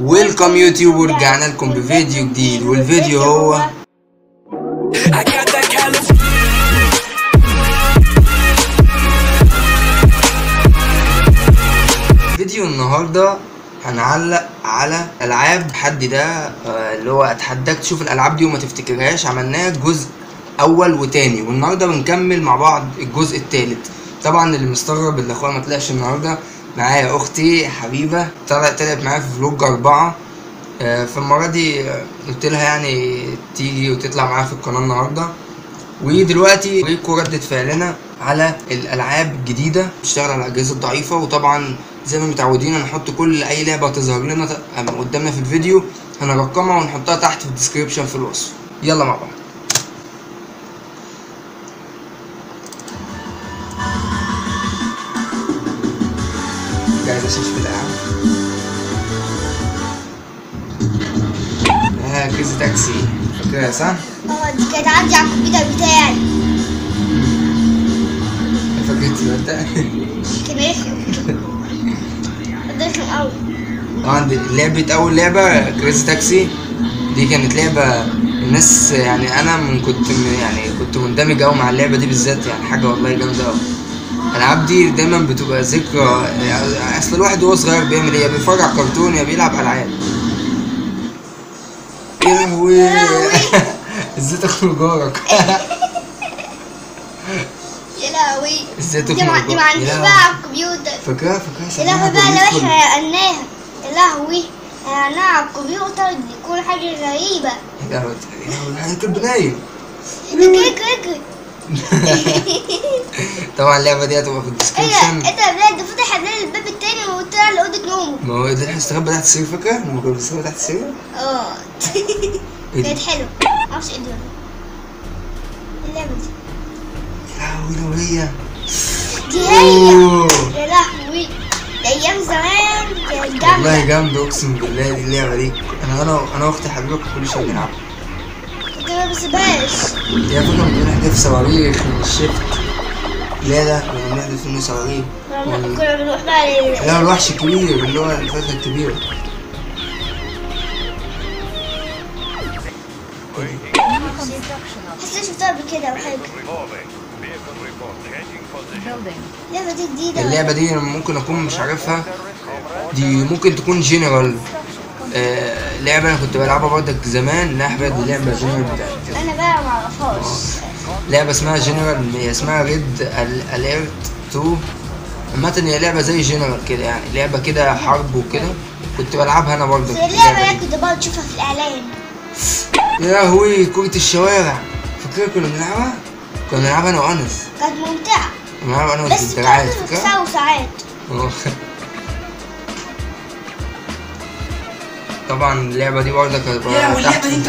ويلكم يوتيوب ورجعنا لكم بفيديو جديد والفيديو هو. فيديو النهارده هنعلق على ألعاب التحدي ده آه، اللي هو أتحداك تشوف الألعاب دي وما تفتكرهاش. عملناها جزء أول وتاني والنهاردة بنكمل مع بعض الجزء التالت. طبعا اللي مستغرب اللي أخويا ما طلعش النهارده معايا أختي حبيبة طلعت طلعت معايا في vlog أربعة. آه، فالمره دي آه، قلت لها يعني تيجي وتطلع معايا في القناة النهارده. ودلوقتي اوريكم ردة فعلنا على الألعاب الجديدة بتشتغل على الأجهزة الضعيفة. وطبعا زي ما متعودين هنحط كل أي لعبة تظهر لنا أم قدامنا في الفيديو هنرقمها ونحطها تحت في ال description في الوصف. يلا مع بعض. آه Crazy Taxi. فاكرها صح؟ آه دي كانت عندي على الكمبيوتر بتاعي. فاكرتي وانت؟ كان رخم رخم قوي لعبة أول لعبة Crazy Taxi. دي كانت لعبة الناس يعني أنا من كنت م- يعني كنت مندمج أوي مع اللعبة دي بالذات يعني حاجة والله جامدة أوي. الألعاب دي دايما بتبقى ذكرى. أصل الواحد وهو صغير بيعمل إيه؟ يا بيتفرج على كرتون يا بيلعب ألعاب. يا لهوي. إزاي تخنق جارك؟ يا لهوي. إزاي تخنق دي ما جارك؟ عنديش بقى على الكمبيوتر. فاكرها؟ فاكرها. يا لهوي بقى لو إحنا نقلناها يا لهوي. نقلناها على الكمبيوتر دي تكون حاجة غريبة. يا لهوي. يا لهوي. هي كانت بنايم اجري اجري طبعا اللعبة دي هتبقى في الديسكربشن ده إيه ده بلاد فتح الباب التاني وطلع لأوضة نومه ما هو ده استخبى تحت السرير فاكرة؟ لما كنا بنستخبى تحت السرير؟ آه. ده؟ كانت حلوة. معرفش إيه دي إيه اللعبة دي. يا لهوي لو هي دي هي. يا لهوي. ده أيام زمان. كانت والله جامدة جامدة أقسم بالله دي اللعبة دي. أنا أنا أنا وأختي حبيبة كل شوية بنلعب بسيبهاش يا فاكرة لما كنا نحدف صواريخ من الشفت لا لا كنا بنحدف منه صواريخ. كنا بنروح بقى لا الوحش الكبير اللي هو الفترة الكبيرة حسيت شفتها قبل كده أو حاجة اللعبة دي جديدة. اللعبة دي ممكن أكون مش عارفها. دي ممكن تكون جنرال آه لعبة أنا كنت بلعبها برضك زمان لا حبيبي دي لعبة جنرال بتاعت أنا بقى لعبة اسمها جنرال هي اسمها ريد اليرت 2 عامة هي لعبة زي جنرال كده يعني لعبة كده حرب وكده. كنت بلعبها أنا برضك بس اللعبة دي. كنت بقعد أشوفها في الإعلان. يا لهوي كرة الشوارع. فاكرة كنا بنلعبها؟ كنا بنلعبها أنا وأنس. كانت ممتعة. كنا بنلعبها أنا وأنس بس بالدراعات كانت فاكرة؟ ساعة وساعات آه. طبعا اللعبة دي هتبقى لهوي تحت اللعبه دي في أنت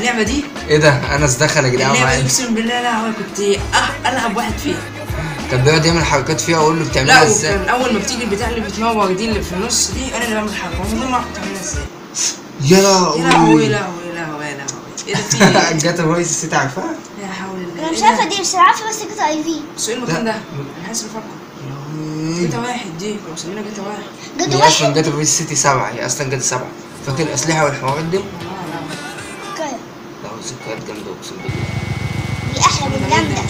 اللعبة دي؟ إيه ده؟ انس دخل يا جدعان اللعبة دي أقسم بالله لا هو كنت أح- ألعب واحد فيها. كان بيقعد يعمل حركات فيها أقول له لا بتعملها إزاي؟ وكان أول ما بتيجي البتاع اللي بتنور دي اللي في النص دي أنا اللي بعمل حركة. غير ما اعرف تعملها إزاي. يا يا لهوي. لهوي يا لهوي يا لهوي يا لهوي. إيه ده في إيه؟ جاتا فويس الست عارفها؟ يا حول الله. أنا مش إيه عارفة ده؟ دي مش عارفة بس كنت اي في بس إيه المكان لا. ده؟ أنا حاسس بفكر يا جاتا واحد دي. كانوا مسمينها جاتا واحد. جد هي أصلا واحد جاتا فويس سيتي سبعة. هي أصلا جاتا سبعة. فاكر الأسلحة والحوارات دي؟ ذكريات جامدة أقسم بالله. دي أحلى من جامدة.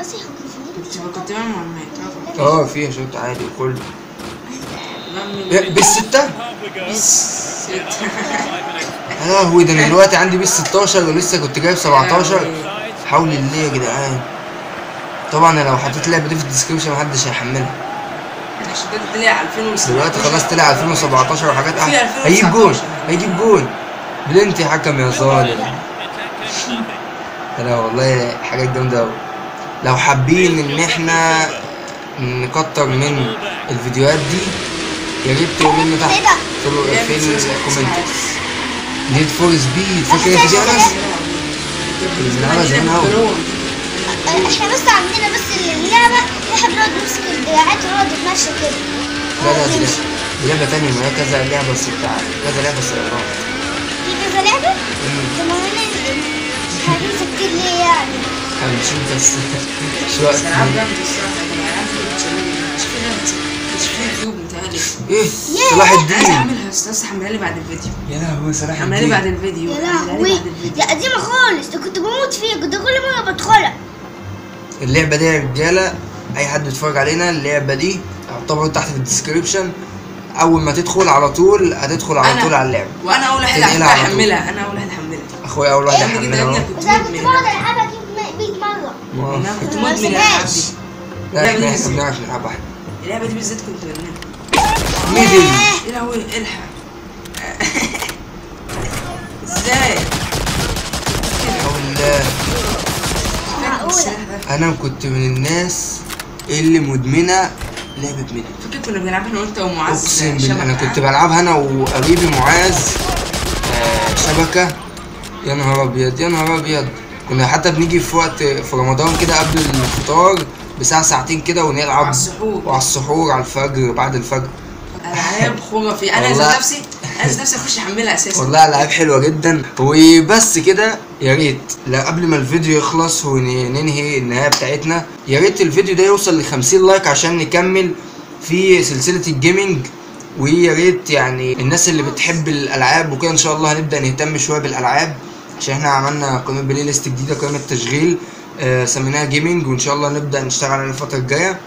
بس يا حبيبي في كنت كنت بعمل معلومات آه فيها شوط عادي وكله. بعمل إيه، بالستة؟ بس يا لهوي ده أنا دلوقتي عندي بيس 16 ولسه كنت جايب 17 حول الله يا جدعان. طبعا أنا لو حطيت اللعبة دي في الديسكربشن محدش هيحملها. عشان كده طلع 2017 دلوقتي خلاص طلع 2017 وحاجات أحلى. 2019. هيجيب جول هيجيب جول بلنتي حكم يا ظالم لا والله حاجات جامدة قوي لو حابين إن إحنا نكتر من الفيديوهات دي يا ريت تقولوا لنا تحت. في ال comment Need for Speed فاكر انت دي انس؟ كنا بنلعبها زمان قوي إحنا بس عندنا بس اللعبة إحنا بنقعد نمسك الدراعات ونقعد نتمشى كده. لا لا دي لعبه تانية ما هي كذا لعبة بس بتاع كذا لعبة سيارات في كذا لعبة؟ هننزل هننزل كتير ليه يعني؟ هنشوف بس؟ شو وقت إيه. صلاح الدين. بس حملها لي بعد الفيديو. يا لهوي صلاح حملها لي بعد الدين الفيديو. يا لي لهوي. دي قديمة خالص ده كنت بموت فيها كنت كل مرة بدخلها. اللعبة دي يا رجالة أي حد بيتفرج علينا اللعبة دي طبعا تحت في ال description. أول ما تدخل على طول هتدخل على. طول على اللعبه وأنا أول واحد. احملها أنا أول واحد احملها أخويا أول واحد ابني يحملها كنت بس أنا كنت مدمن بقعد العبها كده 100 مرة. أهو. أنا كنت مدمن الالعاب دي. لا إحنا بنعرف نلعبها إحنا اللعبة دي بالذات كنت بدمنها Medal. يا لهوي الحق. إزاي؟ أنا كنت من الناس اللي مدمنة لعبة ميدل فاكر كنا بنلعبها أنا وأنت ومعاذ أقسم بالله أنا. كنت بلعبها أنا وقريبي معاذ آه، شبكة. يا نهار أبيض يا نهار أبيض. كنا حتى بنيجي في وقت في رمضان كده قبل الفطار بساعة ساعتين كده ونلعب. على السحور. وعلى السحور على الفجر بعد الفجر. العاب خرافي أنا. ذات نفسي أنا ذات نفسي أخش أحملها أساسا. والله العاب حلوة جدا. وبس كده يا ريت. لا قبل ما الفيديو يخلص وننهي النهاية بتاعتنا يا ريت الفيديو ده يوصل ل 50 like عشان نكمل في سلسلة ال gaming ويا ريت يعني الناس اللي بتحب الألعاب وكده إن شاء الله هنبدأ نهتم شوية بالألعاب عشان إحنا عملنا قائمة playlist جديدة قائمة تشغيل آه سميناها gaming وإن شاء الله نبدأ نشتغل عليها الفترة الجاية.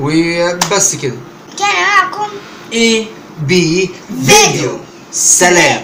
وبس كده. كان معكم إيه بي فيديو. سلام.